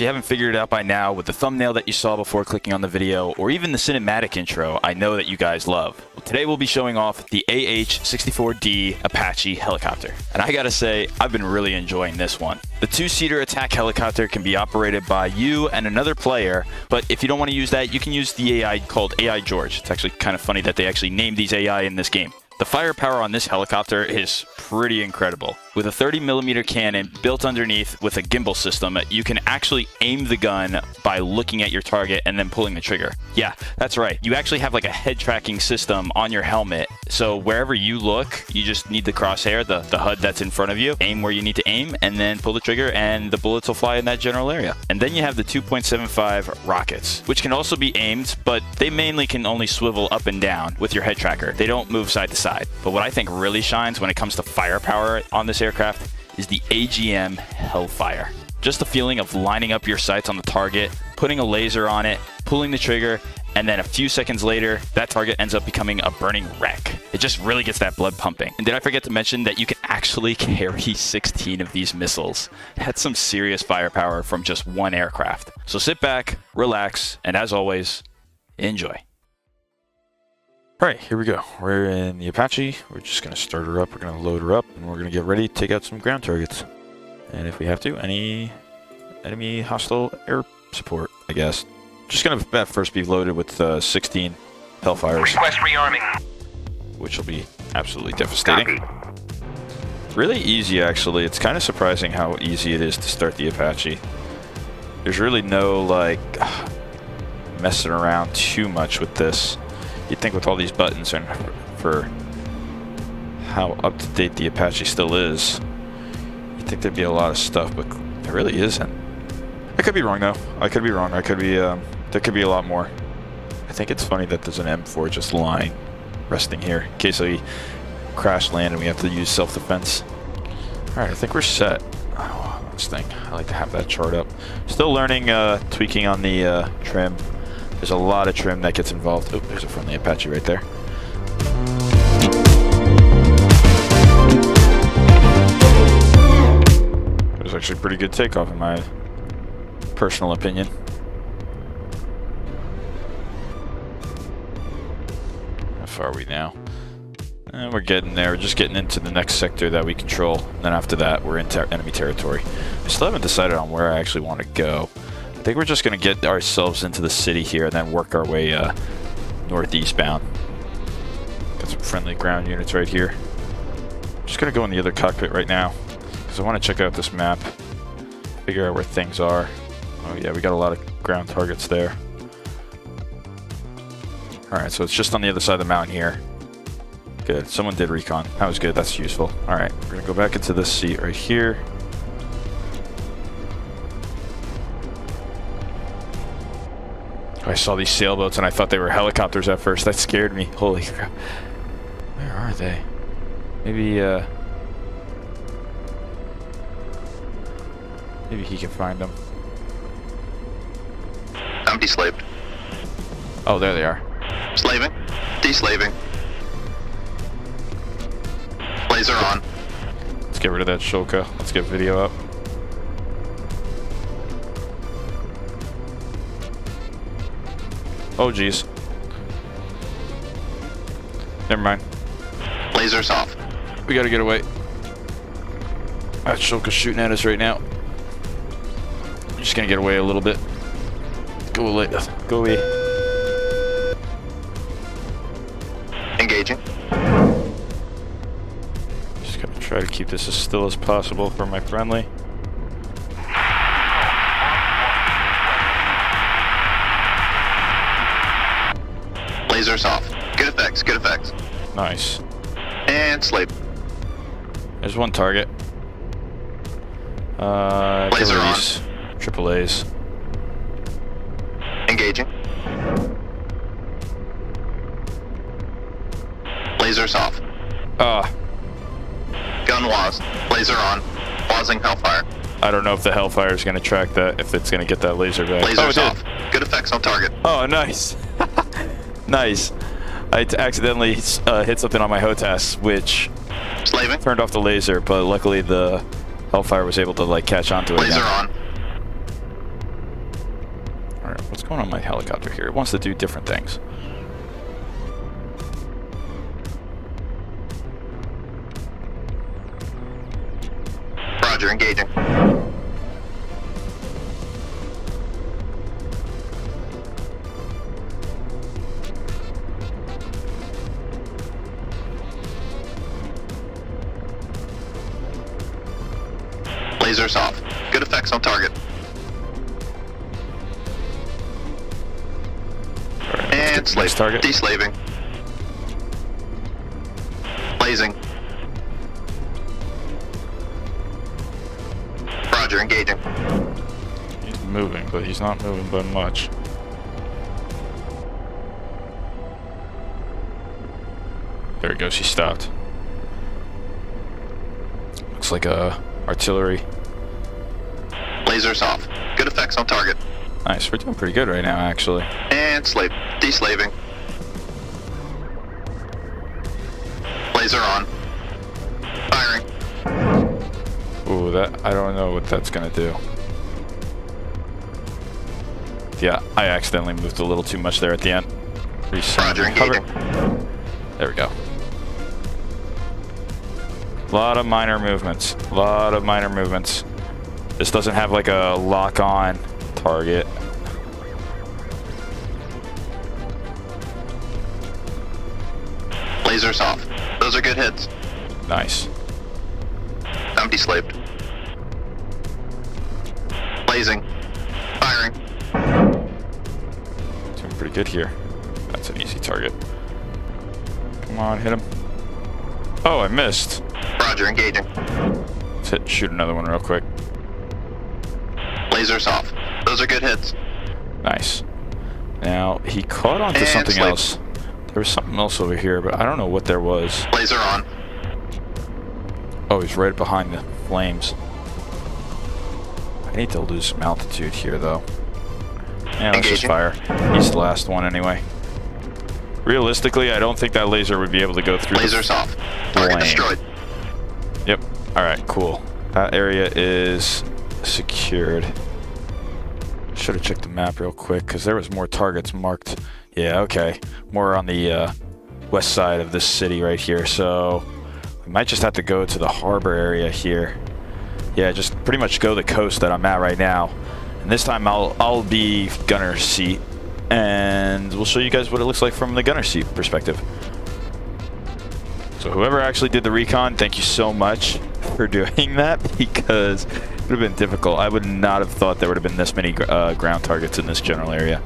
If you haven't figured it out by now, with the thumbnail that you saw before clicking on the video, or even the cinematic intro, I know that you guys love. Well, today we'll be showing off the AH-64D Apache helicopter. And I gotta say, I've been really enjoying this one. The two-seater attack helicopter can be operated by you and another player, but if you don't want to use that, you can use the AI called AI George. It's actually kind of funny that they actually named these AI in this game. The firepower on this helicopter is pretty incredible. With a 30 millimeter cannon built underneath with a gimbal system, you can actually aim the gun by looking at your target and then pulling the trigger. Yeah, that's right. You actually have like a head tracking system on your helmet. So wherever you look, you just need the crosshair, the, the HUD that's in front of you, aim where you need to aim, and then pull the trigger and the bullets will fly in that general area. And then you have the 2.75 rockets, which can also be aimed, but they mainly can only swivel up and down with your head tracker. They don't move side to side. But what I think really shines when it comes to firepower on this aircraft is the AGM Hellfire. Just the feeling of lining up your sights on the target, putting a laser on it, pulling the trigger, and then a few seconds later, that target ends up becoming a burning wreck. It just really gets that blood pumping. And did I forget to mention that you can actually carry 16 of these missiles? That's some serious firepower from just one aircraft. So sit back, relax, and as always, enjoy. Alright, here we go. We're in the Apache. We're just going to start her up. We're going to load her up, and we're going to get ready to take out some ground targets. And if we have to, any enemy hostile air support, I guess. Just to first be loaded with uh, 16 Hellfires. Request rearming. Which will be absolutely devastating. Copy. Really easy, actually. It's kind of surprising how easy it is to start the Apache. There's really no, like, messing around too much with this. You'd think with all these buttons and for how up to date the Apache still is, you'd think there'd be a lot of stuff, but there really isn't. I could be wrong though. I could be wrong. I could be. Um, there could be a lot more. I think it's funny that there's an M4 just lying, resting here in case we crash land and we have to use self-defense. All right, I think we're set. Oh, this thing. I like to have that chart up. Still learning, uh, tweaking on the uh, trim. There's a lot of trim that gets involved. Oh, there's a friendly Apache right there. It was actually a pretty good takeoff in my personal opinion. Are we now? And eh, we're getting there. We're just getting into the next sector that we control. And then after that, we're in ter enemy territory. I still haven't decided on where I actually want to go. I think we're just going to get ourselves into the city here and then work our way uh, northeast bound. Got some friendly ground units right here. Just going to go in the other cockpit right now because I want to check out this map, figure out where things are. Oh yeah, we got a lot of ground targets there. Alright, so it's just on the other side of the mountain here. Good. Someone did recon. That was good. That's useful. Alright, we're going to go back into this seat right here. I saw these sailboats and I thought they were helicopters at first. That scared me. Holy crap. Where are they? Maybe, uh... Maybe he can find them. I'm. Oh, there they are. Slaving. Deslaving. Laser on. Let's get rid of that Shilka. Let's get video up. Oh, jeez. Never mind. Lasers off. We gotta get away. That Shilka's shooting at us right now. I'm just gonna get away a little bit. Go away. Go away. Try to keep this as still as possible for my friendly. Lasers off. Good effects, good effects. Nice. And sleep. There's one target. Uh, Laser on. Triple A's. Engaging. Lasers off. Ah. Uh. Gun was. Laser on. Pausing Hellfire. I don't know if the Hellfire is going to track that, if it's going to get that laser back. Lasers oh, off. Good effects on target. Oh, nice. Nice. I accidentally uh, hit something on my HOTAS, which Slaving. turned off the laser, but luckily the Hellfire was able to like catch onto it. Laser again. Alright, what's going on my helicopter here? It wants to do different things. Roger, engaging. Lasers off. Good effects on target. Let's And slave. target. Deslaving. Blazing. Roger, engaging. He's moving, but he's not moving by much. There he goes, he stopped. Looks like a artillery. Lasers off. Good effects on target. Nice, we're doing pretty good right now, actually. And slave. Deslaving. Laser on. Firing. Ooh, that I don't know what that's gonna do. Yeah, I accidentally moved a little too much there at the end. Roger, engaging. There we go. A lot of minor movements. A lot of minor movements. This doesn't have like a lock-on target. Lasers off. Those are good hits. Nice. I'm deslaved. Doing pretty good here. That's an easy target. Come on, hit him. Oh, I missed. Roger, engaging. Let's hit, shoot another one real quick. Lasers off. Those are good hits. Nice. Now, he caught onto And something slave. else. There was something else over here, but I don't know what there was. Laser on. Oh, he's right behind the flames. I need to lose some altitude here, though. Yeah, let's just fire. He's the last one anyway. Realistically, I don't think that laser would be able to go through Lasers off. Target destroyed. Yep. Alright, cool. That area is secured. Should have checked the map real quick, because there was more targets marked. Yeah, okay. More on the uh, west side of this city right here, so... We might just have to go to the harbor area here. Yeah, just pretty much go the coast that I'm at right now. And this time I'll, I'll be gunner seat, and we'll show you guys what it looks like from the gunner seat perspective. So whoever actually did the recon, thank you so much for doing that because it would have been difficult. I would not have thought there would have been this many uh, ground targets in this general area.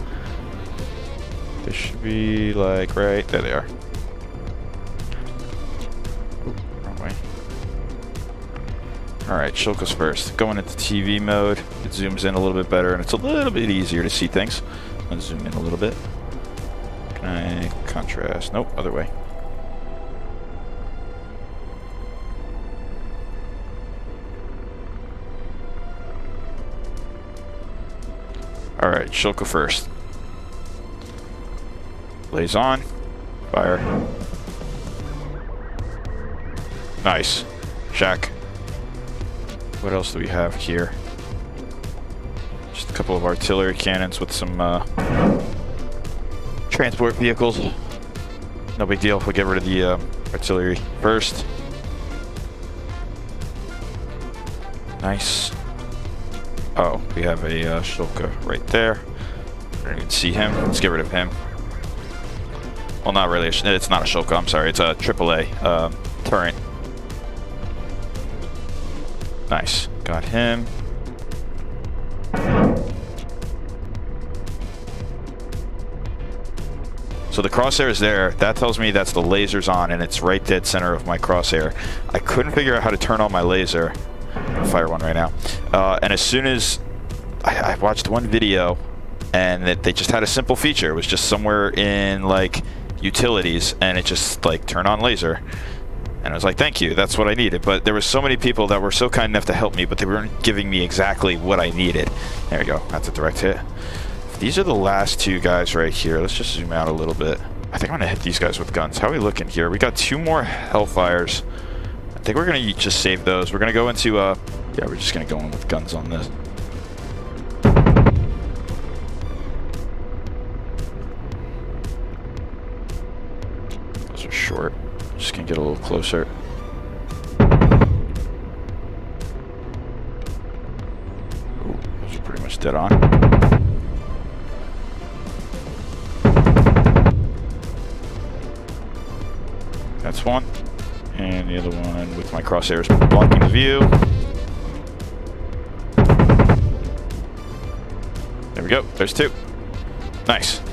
There should be like right there. They are. All right, Shilka's first. Going into TV mode, it zooms in a little bit better, and it's a little bit easier to see things. Gonna zoom in a little bit. Can I contrast? Nope, other way. Alright, Shilka first. Blaze on. Fire. Nice. Shack. What else do we have here? Just a couple of artillery cannons with some uh, transport vehicles. No big deal. We'll get rid of the uh, artillery first. Nice. Oh, we have a uh, Shilka right there. I don't even see him. Let's get rid of him. Well, not really. It's not a Shilka. I'm sorry. It's a AAA um, turret. Nice. Got him. So the crosshair is there. That tells me that's the laser's on, and it's right dead center of my crosshair. I couldn't figure out how to turn on my laser. Fire one right now. Uh, and as soon as I, I watched one video, and they just had a simple feature. It was just somewhere in like utilities, and it just like turn on laser. And I was like, thank you, that's what I needed. But there were so many people that were so kind enough to help me, but they weren't giving me exactly what I needed. There we go, that's a direct hit. These are the last two guys right here. Let's just zoom out a little bit. I think I'm going to hit these guys with guns. How are we looking here? We got two more Hellfires. I think we're going to just save those. We're going to go into... Uh, yeah, we're just going to go in with guns on this. Those are short. Just gonna get a little closer. Pretty much dead on. That's one. And the other one with my crosshairs blocking the view. There we go. There's two. Nice.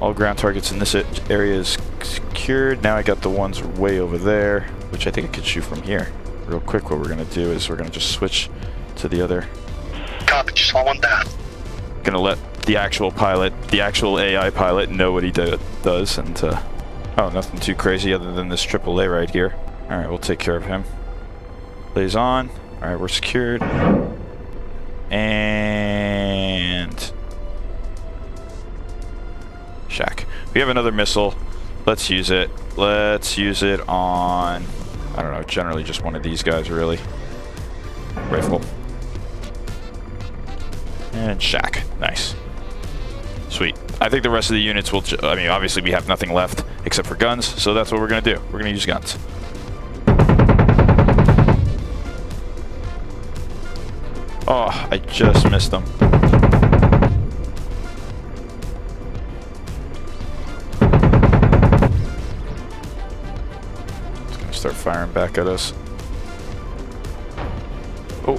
All ground targets in this area is secured. Now I got the ones way over there, which I think I could shoot from here. Real quick, what we're going to do is we're going to just switch to the other. Copy, just one down. Going to let the actual pilot, the actual AI pilot, know what he do does. And, uh, oh, nothing too crazy other than this AAA right here. All right, we'll take care of him. Lays on. All right, we're secured. And We have another missile. Let's use it. Let's use it on, I don't know, generally just one of these guys, really. Rifle. And shack. Nice. Sweet. I think the rest of the units will, I mean, obviously we have nothing left except for guns, so that's what we're going to do. We're going to use guns. Oh, I just missed them. Start firing back at us. Oh.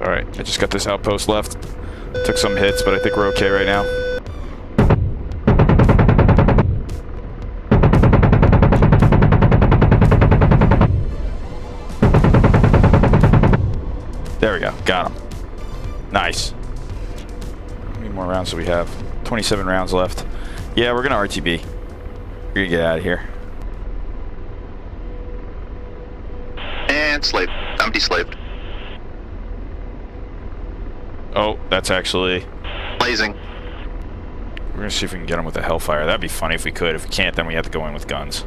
Alright, I just got this outpost left. Took some hits, but I think we're okay right now. Go. Got him. Nice. How many more rounds do we have? 27 rounds left. Yeah, we're going to RTB. We're going to get out of here. And slave. I'm deslaved. Oh, that's actually... Blazing. We're going to see if we can get him with a Hellfire. That'd be funny if we could. If we can't, then we have to go in with guns.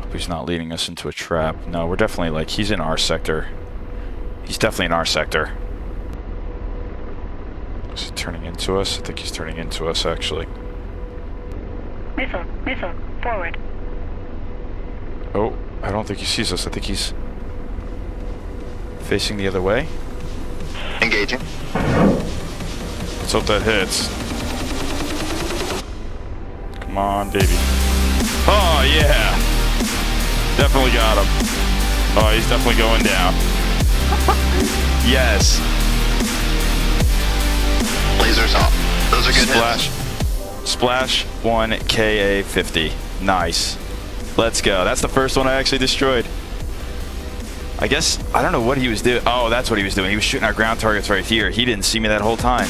Hope he's not leading us into a trap. No, we're definitely like... He's in our sector. He's definitely in our sector. Is he turning into us? I think he's turning into us, actually. Missile, missile, forward. Oh, I don't think he sees us. I think he's facing the other way. Engaging. Let's hope that hits. Come on, baby. Oh, yeah. Definitely got him. Oh, he's definitely going down. yes. Lasers off. Those are good Splash. hits. Splash 1 KA 50. Nice. Let's go. That's the first one I actually destroyed. I guess, I don't know what he was doing. Oh, that's what he was doing. He was shooting our ground targets right here. He didn't see me that whole time.